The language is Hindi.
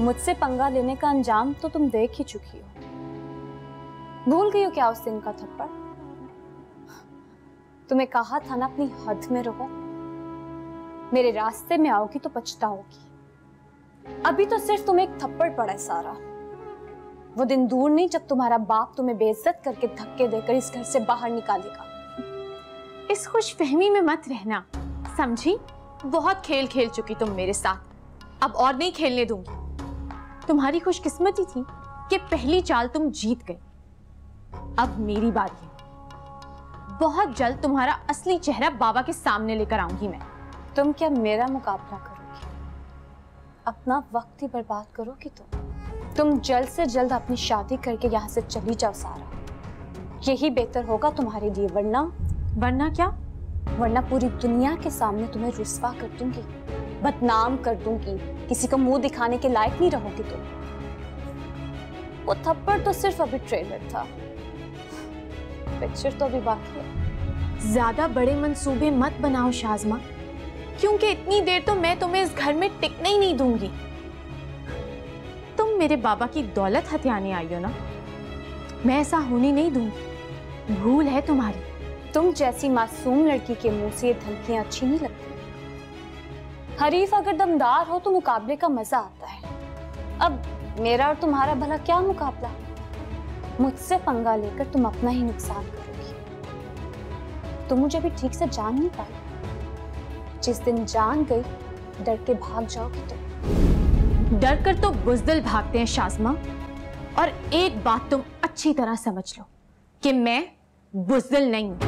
मुझसे पंगा लेने का अंजाम तो तुम देख ही चुकी हो। भूल गई हो क्या उस दिन का थप्पड़? तुम्हें कहा था ना अपनी हद में रहो। मेरे रास्ते में आओगी तो पछताओगी। अभी तो सिर्फ़ तुम्हें एक थप्पड़ पड़ा है, सारा। वो दिन दूर नहीं जब तुम्हारा बाप तुम्हें बेइज्जत करके धक्के देकर इस घर से बाहर निकालेगा। इस खुश फहमी में मत रहना। समझी? बहुत खेल खेल चुकी तुम मेरे साथ। अब और नहीं खेलने दूँगी। तुम्हारी खुशकिस्मती थी कि पहली चाल तुम जीत गए। अब मेरी बारी है। बहुत जल्द तुम्हारा असली चेहरा बाबा के सामने लेकर आऊँगी मैं। तुम क्या मेरा मुकाबला करोगी? अपना वक्त ही बर्बाद करोगी तुम? तुम जल्द से जल्द अपनी शादी करके यहाँ से चली जाओ सारा। यही बेहतर होगा तुम्हारे लिए वरना? वरना क्या? वरना पूरी दुनिया के सामने तुम्हें रुस्वा कर दूँगी। बदनाम कर दूँगी। किसी को मुँह दिखाने के लायक नहीं रहोगी तुम। वो थप्पड़ तो सिर्फ़ अभी ट्रेलर था। पिक्चर तो अभी बाकी है। ज़्यादा बड़े मंसूबे मत बनाओ शाजमा। क्योंकि इतनी देर तो मैं तुम्हें इस घर में टिकने ही नहीं दूँगी। तुम मेरे बाबा की दौलत हथियाने आई हो ना? मैं ऐसा होने नहीं दूँगी। भूल है तुम्हारी। तुम जैसी मासूम लड़की के मुँह से धमकियाँ अच्छी नहीं लगती। हरीफ अगर दमदार हो तो मुकाबले का मज़ा आता है। अब मेरा और तुम्हारा भला क्या मुकाबला? मुझसे पंगा लेकर तुम अपना ही नुकसान करोगी। तुम मुझे भी ठीक से जान नहीं पाई जिस दिन जान गई, डर के भाग जाओगी तुम। डर कर तो बुजदिल भागते हैं शाजमा। और एक बात तुम अच्छी तरह समझ लो कि मैं बुजदिल नहीं हूँ।